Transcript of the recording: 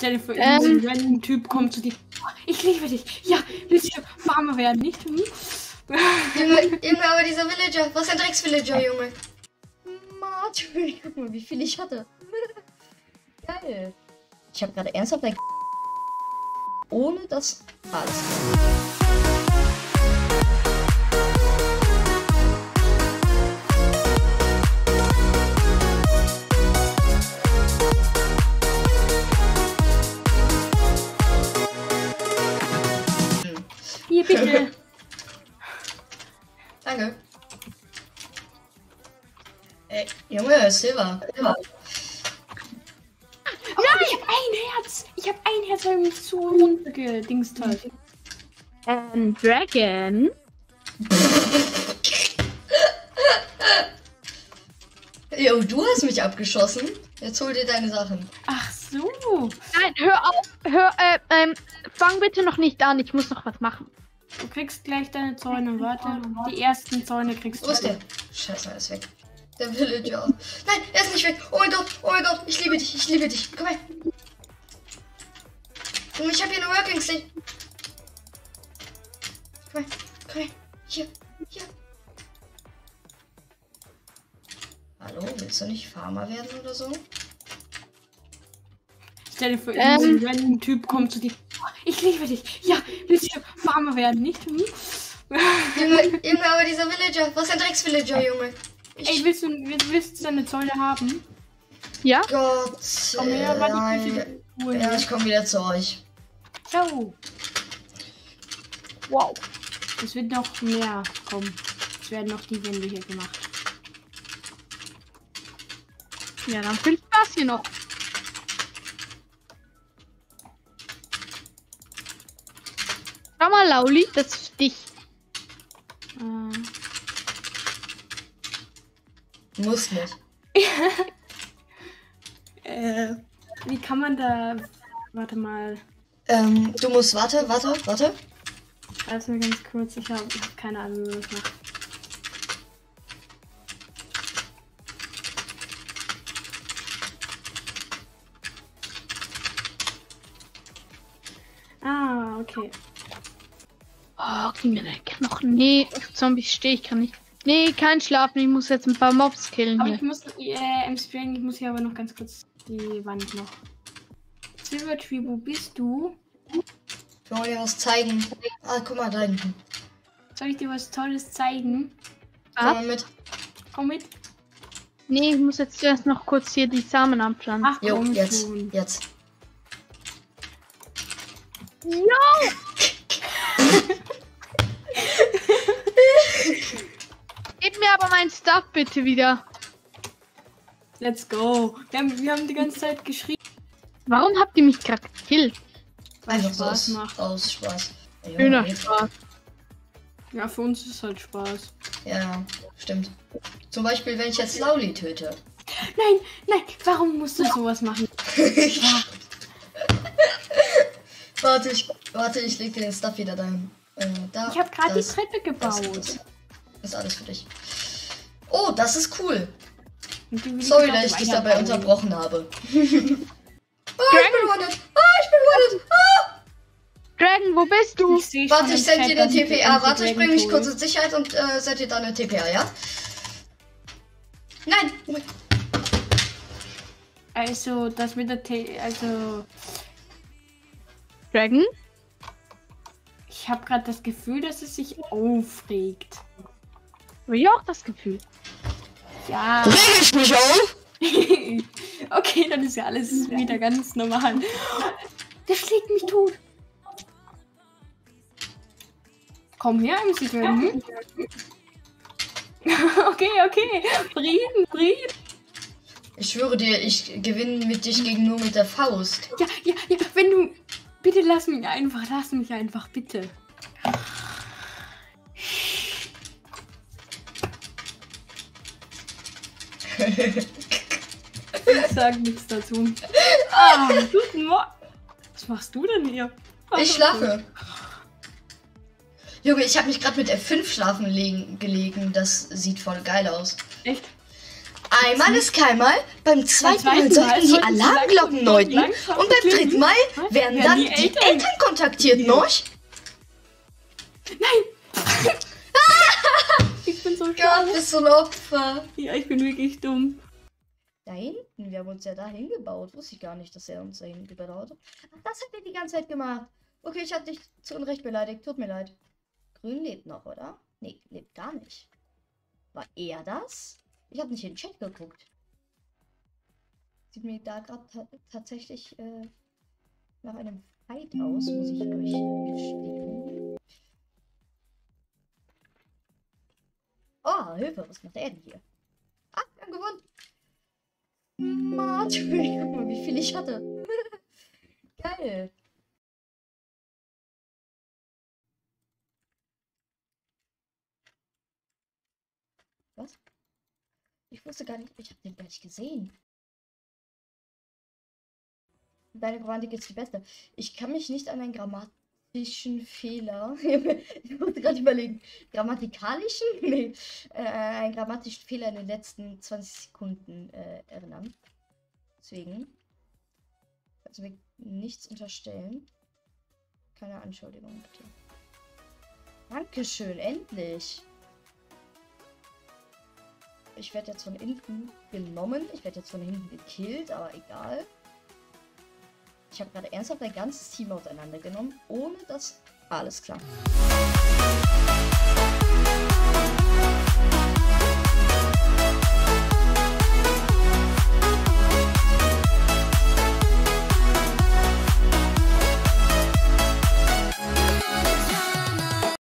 Stell dir vor, Ähm. random Typ kommt zu dir. Oh, ich liebe dich. Ja, willst du Farmer werden, nicht? Hm? Junge, Junge, aber dieser Villager, was ein Drecksvillager, Junge. Martin, guck mal, wie viel ich hatte. Geil. Ich habe gerade ernsthaft ein ohne das alles. Ey, Junge, Silver. Silver. Oh, ich hab ein Herz. Ich hab ein Herz, weil mich so runtergedingst hat. Ähm, Dragon. Jo, du hast mich abgeschossen. Jetzt hol dir deine Sachen. Ach so. Nein, hör auf. Hör, äh, ähm, fang bitte noch nicht an. Ich muss noch was machen. Du kriegst gleich deine Zäune. Warte. Die ersten Zäune kriegst Wo du. ist der? Scheiße, er ist weg. Der Villager. Nein, er ist nicht weg. Oh mein Gott, oh mein Gott. Ich liebe dich, ich liebe dich. Komm her. Junge, ich habe hier eine Working Stick. Komm her, komm her. Hier, hier. Hallo, willst du nicht Farmer werden oder so? Stell dir vor, Ähm. irgendein random Typ kommt zu dir. Oh, ich liebe dich. Ja, willst du Farmer werden, nicht? Hm? Junge, Junge, aber dieser Villager. Was ein Drecksvillager, Junge. Ey, Ich, willst du, willst du deine Zäune haben? Ja? Gott. Komm her, warte, ich will Ruhe Ja, ich komme wieder zu euch. Ciao. Wow. Es wird noch mehr kommen. Es werden noch die Wände hier gemacht. Ja, dann viel Spaß hier noch. Schau mal, Lauli, das ist dich. Muss nicht. äh, wie kann man da. Warte mal. Ähm, du musst, warte, warte, warte. Warte mal ganz kurz. Ich habe hab keine Ahnung, wie man das macht. Ah, okay. Oh, gib mir den Knochen. Nee, auf Zombies stehe ich kann nicht. Nee, kein Schlafen. Ich muss jetzt ein paar Mobs killen Aber hier. ich muss äh, im Spring, ich muss hier aber noch ganz kurz die Wand noch. Silvertree, wo bist du? Ich will dir was zeigen. Ah, guck mal da hinten. Soll ich dir was Tolles zeigen? Komm Ah. mal mit. Komm mit. Nee, ich muss jetzt zuerst noch kurz hier die Samen abpflanzen. Ach Jo, komm jetzt, schon. jetzt. Ja! Gib mir aber mein Stuff bitte wieder. Let's go. Wir haben, wir haben die ganze Zeit geschrien. Warum habt ihr mich gerade gekillt? Weil Einfach es Spaß aus, macht. aus Spaß. Ja, Schöner Spaß. Ja, für uns ist halt Spaß. Ja, stimmt. Zum Beispiel, wenn ich jetzt Lauli töte. Nein, nein, warum musst du sowas machen? warte, ich, warte, ich leg dir den Stuff wieder dahin. Äh, da. Ich habe gerade die das- Treppe das, gebaut. das ist alles für dich. Oh, das ist cool. Sorry, dass ich dich dabei unterbrochen habe. ah, ich bin wanted. Ah, ich bin wanted. Ah. Dragon, wo bist du? Ich Warte, ich sende dir eine TPA. Warte, ich bringe mich kurz in Sicherheit und äh, sende dir dann eine TPA, ja? Nein! Oh Also, das mit der T also Dragon? ich habe gerade das Gefühl, dass es sich aufregt. Habe ich auch das Gefühl. Ja. Reg ich mich auf? okay, dann ist ja alles wieder ganz normal. Der schlägt mich tot. Komm her, MC Dragon. okay, okay. Frieden, Frieden. Ich schwöre dir, ich gewinne mit dich gegen nur mit der Faust. Ja, ja, ja, wenn du. Bitte lass mich einfach, lass mich einfach, bitte. Ich sag nichts dazu. Ah, guten Morgen. Was machst du denn hier? Ich schlafe. Junge, ich habe mich gerade mit F5 schlafen legen, gelegen. Das sieht voll geil aus. Echt? Einmal ist keinmal, beim zweiten Mal sollten die Alarmglocken läuten und beim dritten Mal Was? werden dann die Eltern- kontaktiert, noch? Bin so Gott, schade. bist du ein Opfer. Ja, ich bin wirklich dumm. Da hinten, wir haben uns ja da hingebaut. Wusste ich gar nicht, dass er uns da hinten gebaut hat. Ach, das hat er die ganze Zeit gemacht. Okay, ich habe dich zu Unrecht beleidigt. Tut mir leid. Grün lebt noch, oder? Nee, lebt gar nicht. War er das? Ich habe nicht in den Chat geguckt. Sieht mir da gerade ta tatsächlich äh, nach einem Fight aus, muss ich euch gestehen. Oh, Hilfe, was macht er denn hier? Ah, wir haben gewonnen. Martin, guck mal, wie viel ich hatte. Geil. Was? Ich wusste gar nicht, ich habe den gar nicht gesehen. Deine Grammatik ist die beste. Ich kann mich nicht an einen grammatischen Fehler. ich musste gerade überlegen. Grammatikalischen? Nee. Äh, einen grammatischen Fehler in den letzten 20 Sekunden äh, erinnern. Deswegen. Also mir nichts unterstellen. Keine Anschuldigung, bitte. Dankeschön, endlich. Ich werde jetzt von hinten genommen. Ich werde jetzt von hinten gekillt, aber egal. Ich habe gerade ernsthaft ein ganzes Team auseinandergenommen, ohne dass... Alles klar.